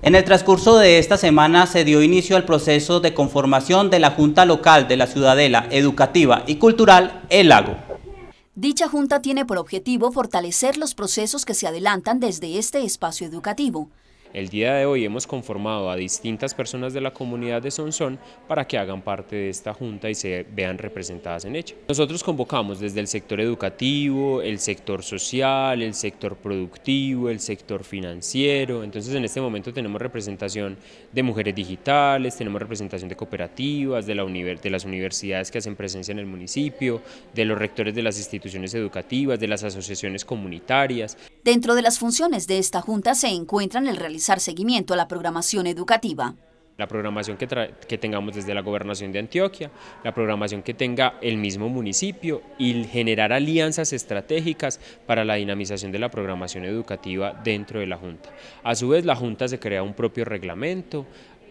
En el transcurso de esta semana se dio inicio al proceso de conformación de la Junta Local de la Ciudadela Educativa y Cultural El Lago. Dicha junta tiene por objetivo fortalecer los procesos que se adelantan desde este espacio educativo, el día de hoy hemos conformado a distintas personas de la comunidad de Sonsón para que hagan parte de esta junta y se vean representadas en ella. Nosotros convocamos desde el sector educativo, el sector social, el sector productivo, el sector financiero, entonces en este momento tenemos representación de mujeres digitales, tenemos representación de cooperativas, de, la de las universidades que hacen presencia en el municipio, de los rectores de las instituciones educativas, de las asociaciones comunitarias. Dentro de las funciones de esta junta se encuentran el realizar seguimiento a la programación educativa. La programación que, tengamos desde la gobernación de Antioquia, la programación que tenga el mismo municipio y generar alianzas estratégicas para la dinamización de la programación educativa dentro de la Junta. A su vez, la Junta se crea un propio reglamento,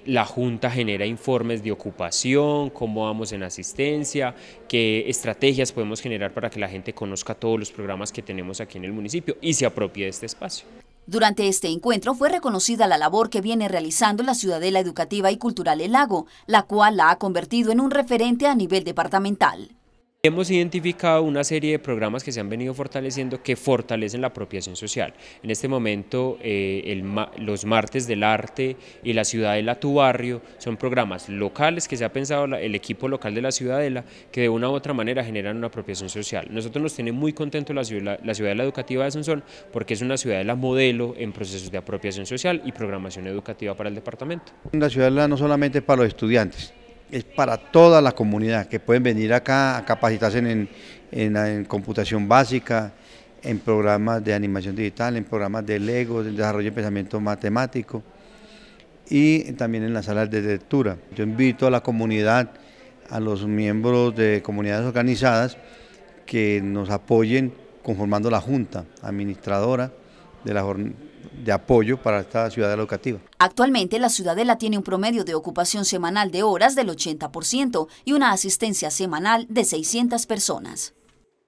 la Junta genera informes de ocupación, cómo vamos en asistencia, qué estrategias podemos generar para que la gente conozca todos los programas que tenemos aquí en el municipio y se apropie de este espacio. Durante este encuentro fue reconocida la labor que viene realizando la Ciudadela Educativa y Cultural El Lago, la cual la ha convertido en un referente a nivel departamental. Hemos identificado una serie de programas que se han venido fortaleciendo que fortalecen la apropiación social. En este momento, eh, los martes del arte y la Ciudadela Tu Barrio son programas locales que se ha pensado el equipo local de la Ciudadela que de una u otra manera generan una apropiación social. Nosotros nos tiene muy contentos la, la Ciudadela Educativa de Asunción porque es una ciudadela modelo en procesos de apropiación social y programación educativa para el departamento. La Ciudadela no solamente para los estudiantes, es para toda la comunidad que pueden venir acá a capacitarse en, computación básica, en programas de animación digital, en programas de Lego, de desarrollo de pensamiento matemático y también en las salas de lectura. Yo invito a la comunidad, a los miembros de comunidades organizadas que nos apoyen conformando la junta administradora de la de apoyo para esta ciudad educativa. Actualmente la ciudadela tiene un promedio de ocupación semanal de horas del 80% y una asistencia semanal de 600 personas.